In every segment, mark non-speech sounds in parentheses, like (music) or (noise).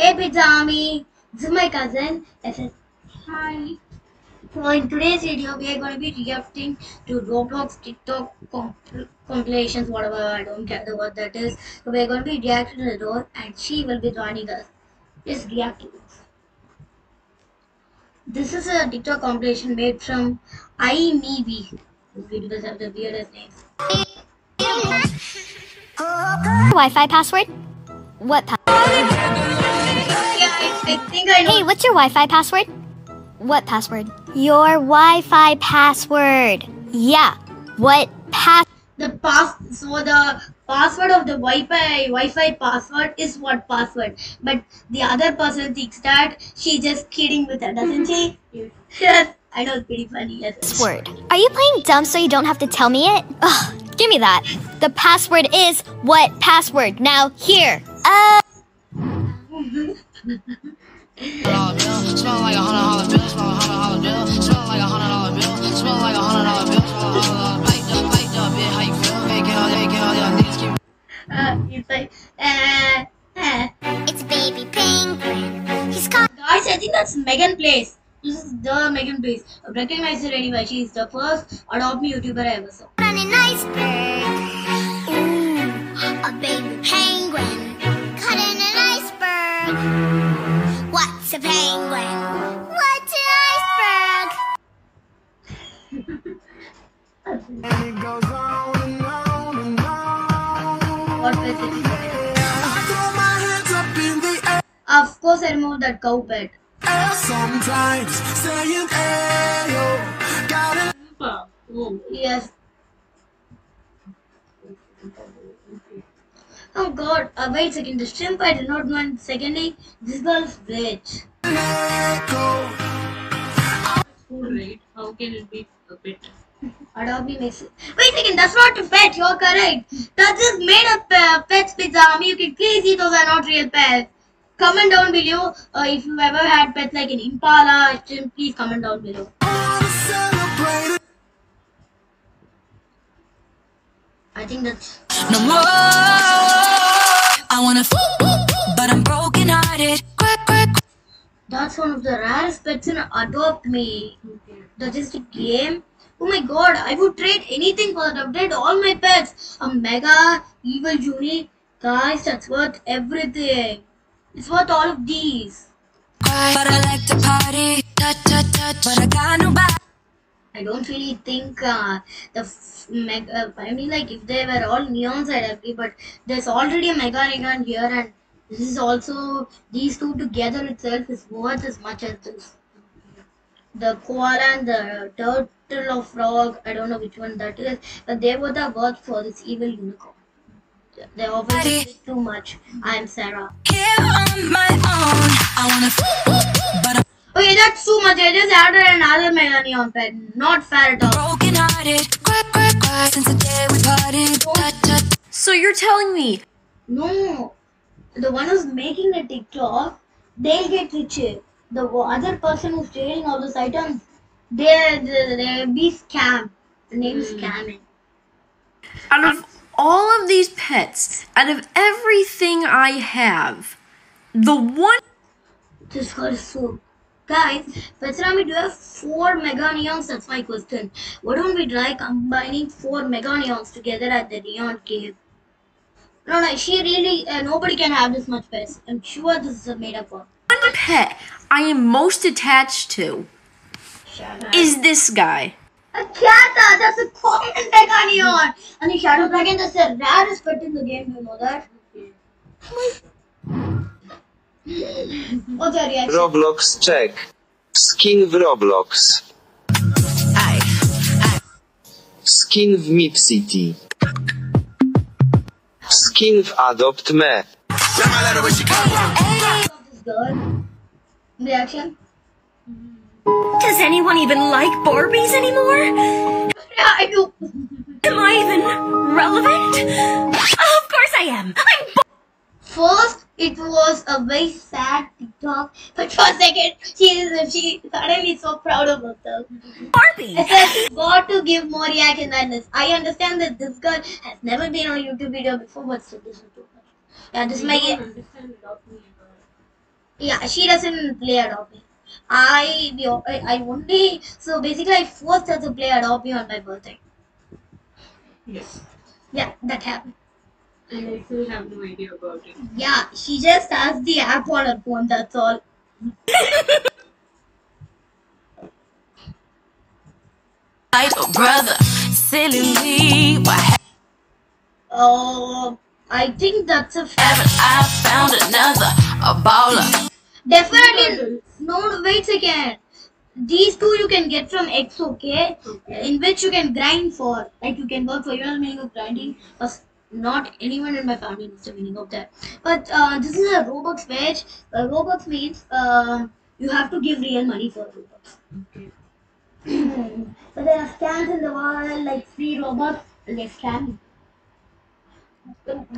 Hey Pizza this is my cousin SS. Hi. So in today's video, we are going to be reacting to Roblox TikTok comp- compilations, whatever I don't care the what that is. So we are going to be reacting to those, and she will be joining us. Let's react to this. This is a TikTok compilation made from iMeBee. These videos have the weirdest names. Wi-Fi password? What pa- Yeah, I, think I know. Hey, what's your Wi-Fi password? What password? Your Wi-Fi password. Yeah. What pass? the pass so the password of the wi-fi wi-fi password is what password but the other person thinks that she's just kidding with her doesn't she (laughs) yes i know it's pretty funny yes Password. Are you playing dumb so you don't have to tell me it? Ugh, give me that. The password is what password? Now here. Uh. (laughs) dollar bill. Smell like a hundred dollar a hundred dollar bill. Smell like a hundred dollar bill. Smell like a hundred dollar bill. Smell a hundred dollar Piped up, piped up, yeah. How you feel? Hey, get all, hey, get all y'all niggas keep uh, it's like uh, uh. It's baby penguin. He's called. guys i think that's MeganPlays this is the MeganPlays recognize her anyway she is the first adopt me youtuber i ever saw on an iceberg. Ooh, a baby penguin caught in an iceberg. What's a penguin? What's an iceberg? what was it of course i removed that cow pet Sometimes saying ayo, gotta Oh, yes. Oh god, uh, wait a second, the shrimp I did not want. Secondly, this girl is rich. let go. Food, right? How can it be a bit? Adobe makes it. Wait a second, that's not a pet, you're correct. That's just made up uh, pets pizza. I mean, you can clearly see those are not real pets. Comment down below uh, if you've ever had pets like an impala, shrimp, please comment down below. Wanna celebrate it. I think that's. No more. I wanna, but I'm broken hearted. Quick, quick, That's one of the rarest pets in Adopt Me. That is the game. Oh my god, I would trade anything for that update. All my pets. A mega evil Junie. Guys, that's worth everything. It's worth all of these. But I like to party. Touch, touch, touch. But I got nobody. I don't really think uh, the f- mega. I mean, like if they were all neons, I'd agree. But there's already a mega neon here, and this is also these two together itself is worth as much as this. The koala and the turtle of frog. I don't know which one that is, but they were the worth for this evil unicorn. They obviously too much. I'm Sarah. Here on my own. I wanna, Okay, that's too much. I just added another mega neon pet. Not fair at all. broken hearted. Quick, quick, quick. Since the day we parted. Touch, touch. So you're telling me No, the one who's making the TikTok, they'll get richer. The other person who's trading all those items, they they they'll be scammed. The name is hmm. scamming. out of all of these pets, out of everything I have, the one This got is so. Guys, Patsrami, do you have four mega neons? That's my question. Why don't we try combining four mega neons together at the neon cave? No, no, she really. Uh, nobody can have this much space. I'm sure this is a made up one. pet I am most attached to is this guy. A cat, uh, that's a common mega neon. And the Shadow Dragon, that's the rarest pet in the game, you know that? What's? Roblox check. Skin w Roblox. Skin w MeepCity. Skin w Adopt Me. Reaction? Does anyone even like Barbies anymore? Yeah, I do. Am I even relevant? Of course I am. I'm First, it was a very sad TikTok, but for a second, she is she suddenly so proud of herself. Barbie. I said, got to give more reaction than this. I understand that this girl has never been on a YouTube video before, but still, this is too much. Yeah, this is my. Yeah, she doesn't play Adopt Me. I, the, I I only so basically I forced her to play Adopt Me on my birthday. Yes. Yeah, that happened. And I still have no idea about it. Yeah, she just has the app on her phone. That's all. (laughs) Idol brother, silly me. Why Uh, I think that's a fact. I found another? A baller. Definitely. No, wait a second. These two you can get from X, okay? In which you can grind for. Like you can work for. You know meaning of grinding? Because not anyone in my family knows the meaning of that. But uh, this is a Robux page. Uh, Robux means uh, you have to give real money for Robux. (clears throat) Okay. so there are scams in the world like free Robux. They scam.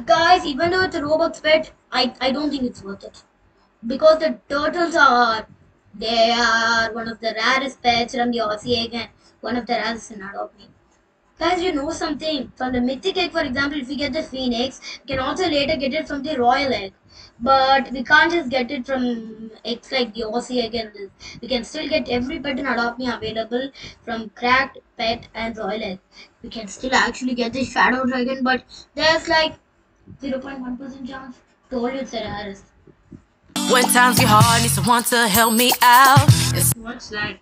Guys, even though it's a Robux pet, I, I don't think it's worth it. Because the turtles are they are one of the rarest pets from the Aussie and one of the rarest in Adopt Me. Guys, you know something? From the mythic egg, for example, if we get the phoenix, we can also later get it from the royal egg. But we can't just get it from eggs like the Aussie egg and this. We can still get every pet in Adopt Me available from cracked, pet, and royal egg. We can still actually get the shadow dragon, but there's like 0.1% chance. Told you it's the rarest. When times get hard, need someone to help me out. It's What's that?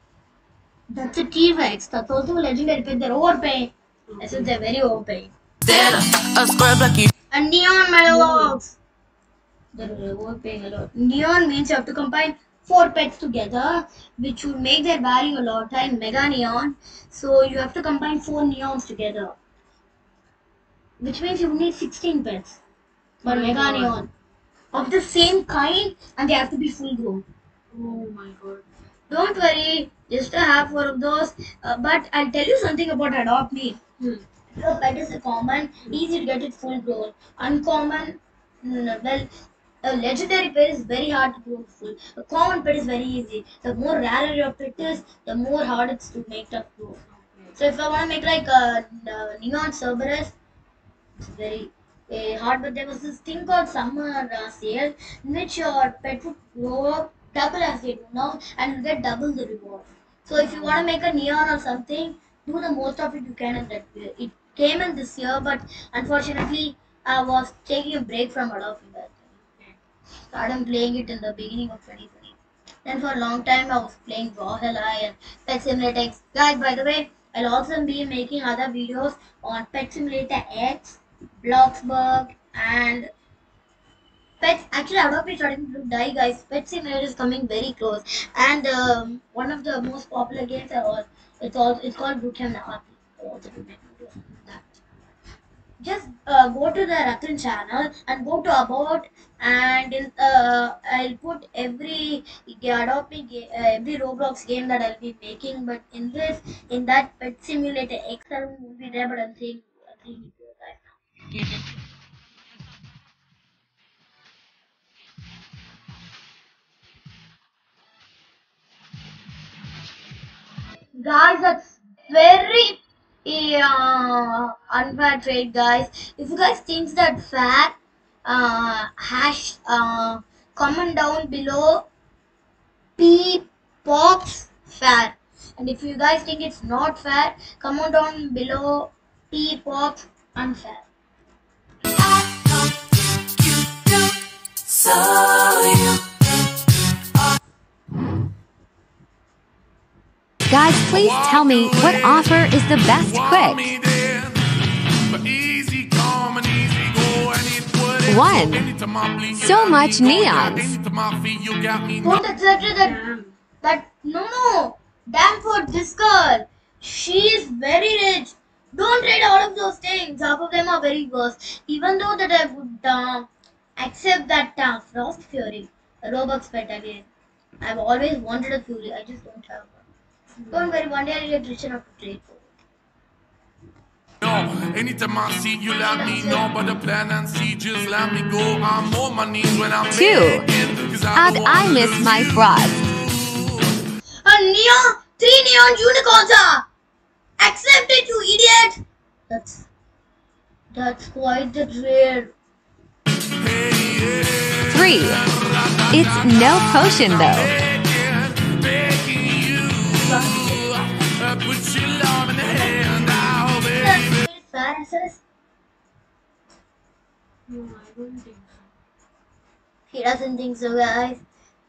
That's a T-Rex. That's also a legendary pet. They're overpaying. I said they're very overpaying. instead of a scrub like you. And neon metalworks. They're overpaying a lot. Neon means you have to combine four pets together, which would make their value a lot high in Mega Neon. So you have to combine four neons together. Which means you need 16 pets for oh My Mega God. Neon. Of the same kind and they have to be full grown. Oh my god. Don't worry, just to have one of those. Uh, but I'll tell you something about Adopt Me. Hmm. The pet is a common, easy to get it full grown. Uncommon, mm, well, a legendary pet is very hard to grow full. A common pet is very easy. The more rare your pet is, the more hard it's to make that grow. So if I want to make like a, uh neon Cerberus, it's very uh, hard. But there was this thing called summer uh, sale, in which your pet would grow up double as they do now, and you get double the reward. So if you want to make a neon or something, do the most of it you can in that way. It came in this year, but unfortunately, I was taking a break from back then. Started playing it in the beginning of 2020. Then for a long time, I was playing Brawlhalla and Pet Simulator X. Guys, by the way, I'll also be making other videos on Pet Simulator X, Bloxburg, and Pets. Actually, Adopt Me starting to die, guys. Pet Simulator is coming very close, and um, one of the most popular games are all. It's all. It's called be videos on that just uh, go to the Rathin channel and go to about and uh, I'll put every Adopt Me uh, every Roblox game that I'll be making. But in this, in that Pet Simulator X7 will be there. But I'm saying, I'm saying it guys now. Guys, that's very yeah, unfair trade, guys. If you guys think that fair, uh, hash, uh, comment down below. P pops fair, and if you guys think it's not fair, comment down below. P pops unfair. So you please tell me what offer is the best quick? One. So much neons. Don't accept it that that no no. Damn for this girl. She is very rich. Don't read all of those things. Half of them are very worse. Even though that I would uh, accept that uh, Frost Fury, a Robux pet again. I've always wanted a Fury. I just don't have one. Don't worry. One day I'll get rich enough to trade for it. Anytime I see you, let me know. But the plan and see, just let me go. I'm on my knees when I'm Two. begging, 'cause And don't I miss my you. frost. A neon, three neon unicorns are. Accept it, you idiot. That's that's quite the trade. Three. It's no potion though. He doesn't think so, guys.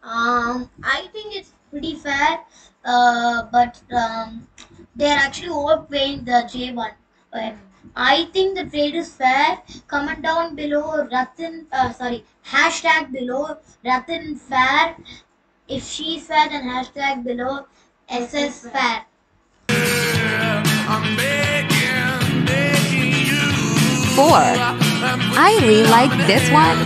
Um, I think it's pretty fair. Uh, but um, they're actually overpaying the J1. But I think the trade is fair. Comment down below Rathin. Uh, sorry, hashtag below Rathin fair. If she's fair, then hashtag below SS fair. You. Four. I really like this one.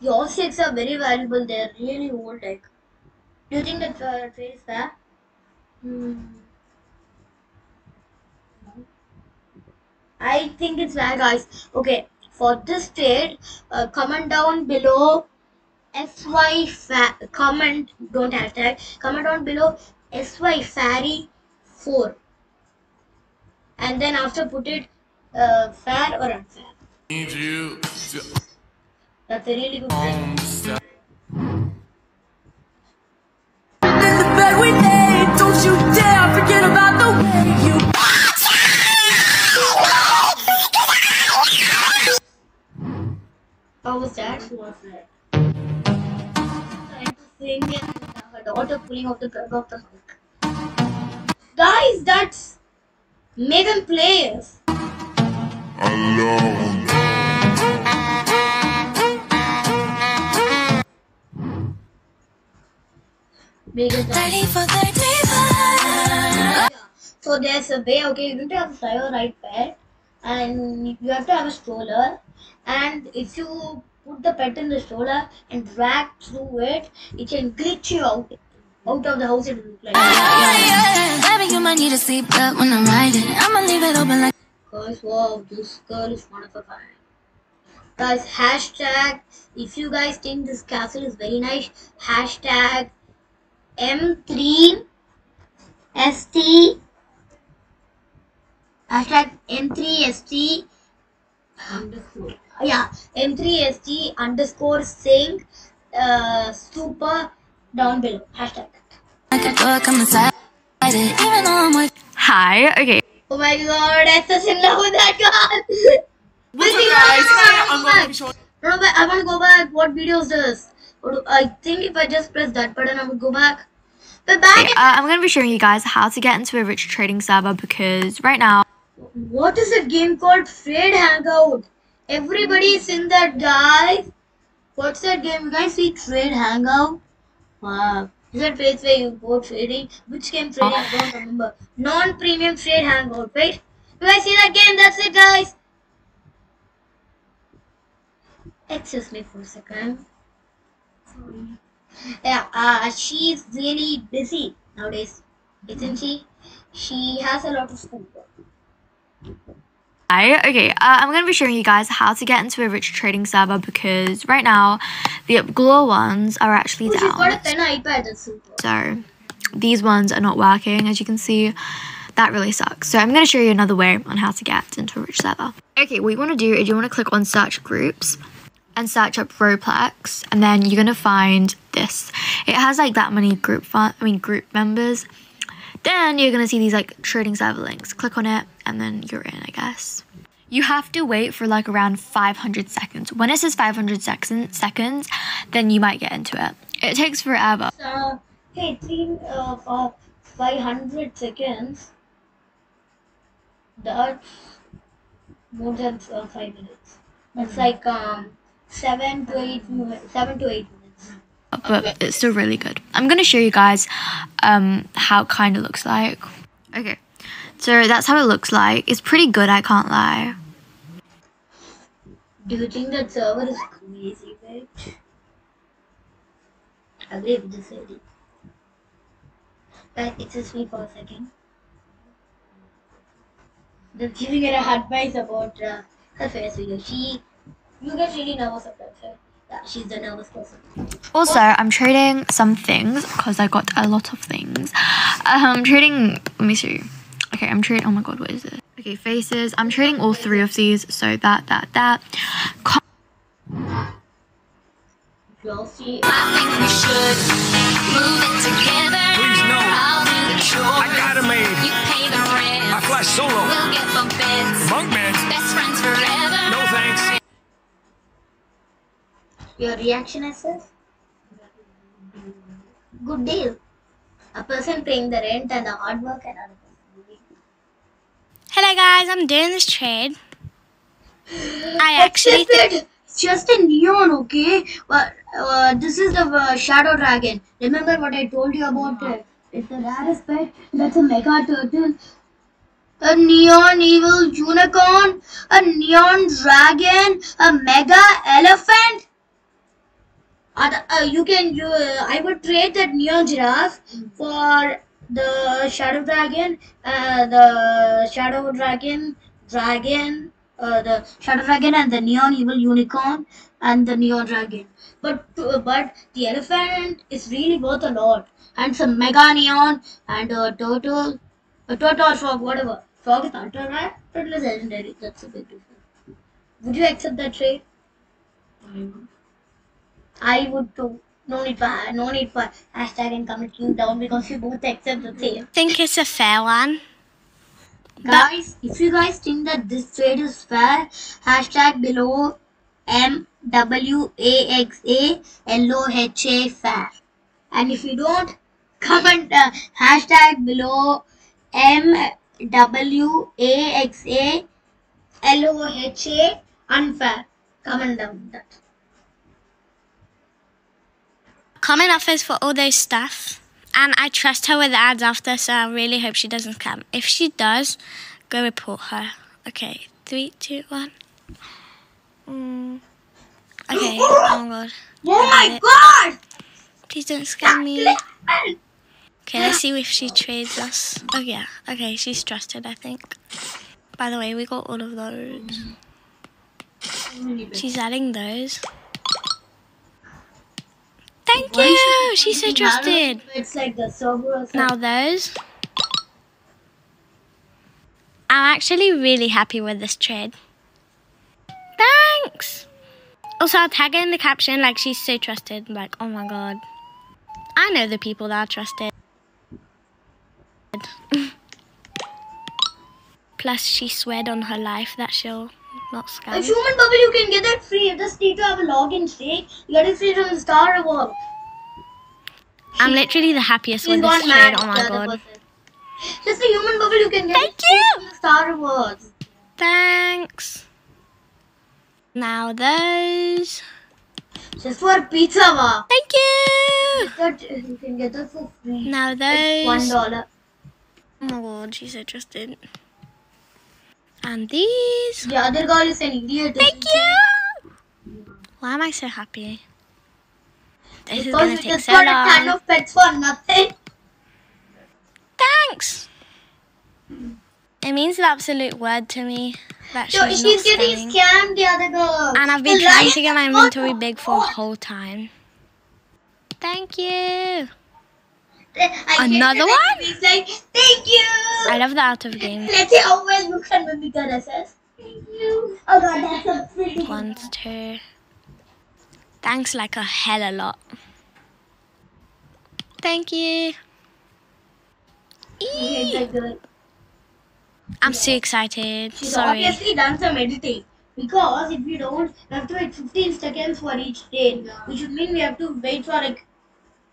Your sticks are very valuable. They're really old. Like, do you think that uh, trade is fair? Hmm. I think it's fair, guys. Okay, for this trade, uh, comment down below. Sy fa- comment don't hashtag comment down below Sy Fairy four, and then after put it uh, fair or unfair. That's a really good trade. own the bed we made. Don't you dare forget about the way you. How was that? was that? Trying to sing and her daughter pulling off the curve of the Hulk. Guys, that's Megan Players. alone. Megan Players. for 35. So there's a way, okay, you need to have a style right pet and you have to have a stroller and if you put the pet in the stroller and drag through it, it can glitch you out. Out of the house it will look like. Baby, you might need a seatbelt when I'm riding. I'ma leave it open like. Guys, wow, this girl is one of a kind. Guys, hashtag, if you guys think this castle is very nice, hashtag M3ST, hashtag M3ST, underscore, yeah, M3ST underscore sing, uh, super down below, hashtag. Like a door, come inside it. Even though I'm with. Hi. Okay. Oh my god, I'm such in love with that girl! What's up, guys? I'm going to be showing. No, no, but I want to go back. What video is this? I think if I just press that button, I would go back. But back. Okay, uh, I'm going to be showing you guys how to get into a rich trading server because right now what is a game called Trade Hangout? Everybody's in that, guys. What's that game? You guys see Trade Hangout? Wow. Is that place where you go trading? Which game trading? I don't remember. Non-premium Trade Hangout, right? You guys see that game? That's it, guys. Excuse me for a second. Sorry. Yeah, uh, she's really busy nowadays, isn't she? She has a lot of schoolwork. Hi. Okay, uh, I'm going to be showing you guys how to get into a rich trading server because right now the Upglow ones are actually she's got a down. pen iPad. That's super. So these ones are not working as you can see. That really sucks. So I'm going to show you another way on how to get into a rich server. Okay, what you want to do is you want to click on search groups and search up Roblox and then you're going to find this. It has like that many group fun I mean group members. Then you're going to see these like trading server links. Click on it and then you're in, I guess. You have to wait for like around 500 seconds. When it says 500 second, seconds, then you might get into it. It takes forever. Uh, hey, three uh, for 500 seconds. That's more than uh, five minutes. That's like um seven to eight minutes. Seven to eight minutes. But it's still really good. I'm gonna show you guys um, how it kind of looks like. Okay, so that's how it looks like. It's pretty good, I can't lie. Do you think that server is crazy, right? Agree with this lady. Guys, excuse me for a second. Just giving her a advice about uh, her face video. She, you get really nervous about her. She's the nervous person. Also, I'm trading some things because I got a lot of things. Um, I'm trading. Let me see. Okay, I'm trading. Oh my god, what is it? Okay, faces. I'm trading all three of these. So that, that, that. Co- Glossy. Your reaction is? Good deal. A person paying the rent and the hard work and other person. Hello guys, I'm doing this trade. (gasps) I actually Just it. It's just a neon, okay? But uh, this is the uh, shadow dragon. Remember what I told you about it? It's the rarest pet. That's a mega turtle. A neon evil unicorn, a neon dragon, a mega elephant. Uh, you can you, uh, I would trade that neon giraffe for the shadow dragon, uh, the shadow dragon, dragon, uh, the shadow dragon, and the neon evil unicorn, and the neon dragon. But uh, but the elephant is really worth a lot, and some mega neon and a turtle, a turtle frog, whatever. Frog is not right. Turtle is legendary. That's a big difference. Would you accept that trade? I too. No need for no need for hashtag and commenting down because you both accept the same. think it's a fair one. Guys, if you guys think that this trade is fair, hashtag below M W A X A L O H A fair. And if you don't, comment uh, hashtag below M W A X A L O H A unfair. Comment down that. Common offers for all those stuff. And I trust her with the ads after, so I really hope she doesn't come. If she does, go report her. Okay, three, two, one. Mm. Okay, oh my (gasps) god. Oh my god! Please don't scam me. Okay, let's see if she trades us. Oh yeah, okay, she's trusted, I think. By the way, we got all of those. She's adding those. Thank Why you! She's so we have it? trusted. It's like the something. Now those. I'm actually really happy with this trade. Thanks! Also, I'll tag her in the caption like she's so trusted. Like, oh my god. I know the people that are trusted. (laughs) Plus, she sweared on her life that she'll not A scam. human bubble you can get that free. You just need to have a login stake. You get it free from the Star Reward. I'm literally the happiest She's with this mad Oh my god. person. Just a human bubble you can get Thank it you. Star Rewards. Thanks. Now those. Just for pizza, wa. Thank you. That you can get that for free. Now It's one Oh my god, she's interested. And these. The other girl is an idiot. Thank you. Why am I so happy? This is Because gonna you take just so got a ton long. of pets for nothing. Thanks. It means the absolute word to me that So she's, she's getting scammed, the other girl. And I've been The trying to get my is inventory oh, big for a oh. whole time. Thank you. I Another one? Like, thank you. I love the out of game. Let's see how well you can mimic an SS. Thank you. Oh god, that's a pretty good One, two. Thanks like a hell a lot. Thank you. I hate that girl. I'm so excited. She's Sorry. obviously done some editing. Because if you don't, we have to wait 15 seconds for each day. Which would mean we have to wait for like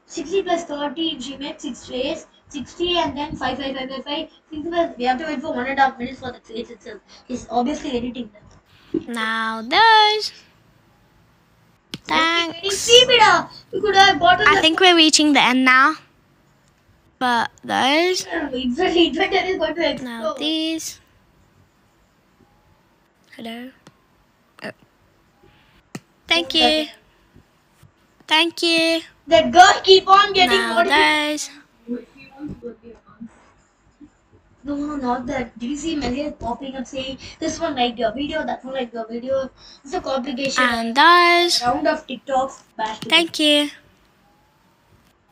60 plus 30 if she makes 6 trays. 60 and then 5, 5, 5, 5, 5. 60 plus, we have to wait for one and a half minutes for the trays itself. He's obviously editing them. Now those. Thanks. Keep it up. You could have gotten I think we're reaching the end now. But those. Inventory inventory is going to Now these. Hello. Oh. Thank you. Thank you. That girl keep on getting Now those. No, no, not that. Did you see Melia popping up saying this one liked your video, that one liked your video? It's a complication. And those. round of TikToks together. Thank you.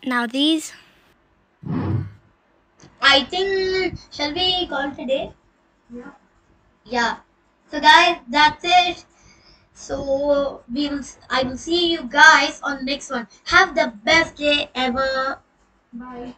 Now these. I think shall we call today? Yeah. Yeah. So guys, that's it. So we will. I will see you guys on next one. Have the best day ever. Bye.